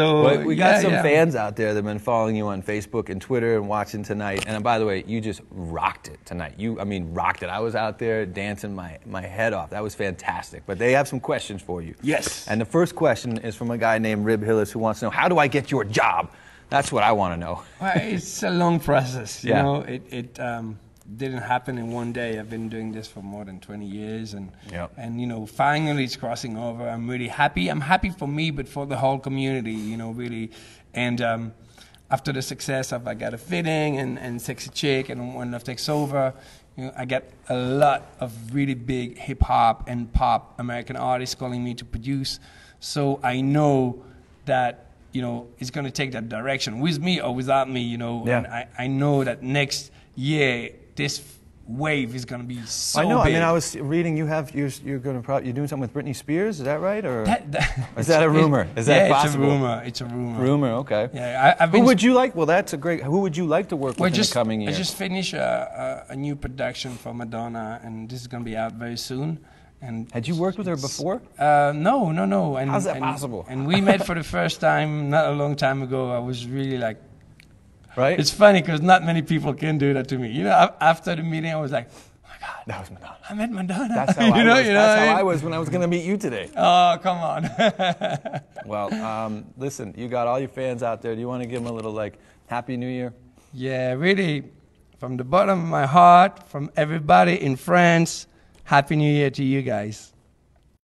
So we got yeah, some yeah. fans out there that have been following you on Facebook and Twitter and watching tonight. And by the way, you just rocked it tonight. You, I mean, rocked it. I was out there dancing my, my head off. That was fantastic. But they have some questions for you. Yes. And the first question is from a guy named Rib Hillis who wants to know, how do I get your job? That's what I want to know. Well, it's a long process. You Yeah. know, it, it um, didn't happen in one day. I've been doing this for more than 20 years, and Yep. and you know, finally it's crossing over. I'm really happy. I'm happy for me, but for the whole community. You know, really, and. Um, after the success of I Got a Feeling and, and Sexy Chick and When Love Takes Over, you know, I get a lot of really big hip hop and pop American artists calling me to produce. So I know that you know it's going to take that direction with me or without me. You know, Yeah. and I, I know that next year this wave is going to be so I know. big. I mean, I was reading you have you're, you're going to probably you're doing something with Britney Spears. Is that right? Or That- that- Is that a rumor? Is that yeah, possible? it's a rumor. It's a rumor. rumor? Okay. Yeah, I, I've been Who would you like? Well, that's a great. Who would you like to work with in just, the coming year? I just finished a, a, a new production for Madonna, and this is going to be out very soon. And Had you worked with her before? Uh, no, no, no. And, How's that and, possible? And we met for the first time not a long time ago. I was really like, Right. it's funny because not many people can do that to me. You know, after the meeting, I was like, oh my God, that was Madonna. I met Madonna. That's how you I know, was. you know That's how I I was when I was going to meet you today. Oh, come on. Well, um, listen, you got all your fans out there. Do you want to give them a little like Happy New Year? yeah, really, from the bottom of my heart, from everybody in France, Happy New Year to you guys.